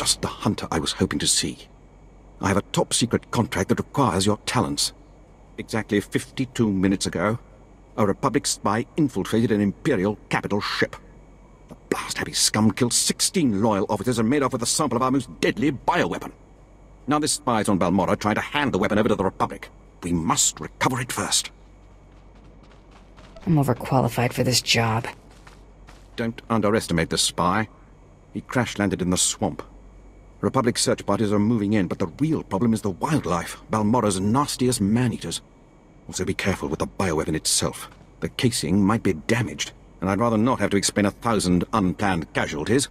just the hunter I was hoping to see. I have a top-secret contract that requires your talents. Exactly 52 minutes ago, a Republic spy infiltrated an Imperial capital ship. The blast-happy scum killed 16 loyal officers and made off with a sample of our most deadly bioweapon. Now this spy's on Balmorra trying to hand the weapon over to the Republic. We must recover it first. I'm overqualified for this job. Don't underestimate the spy. He crash-landed in the swamp. Republic search parties are moving in, but the real problem is the wildlife, Balmorra's nastiest man-eaters. Also be careful with the bioweapon itself. The casing might be damaged, and I'd rather not have to explain a thousand unplanned casualties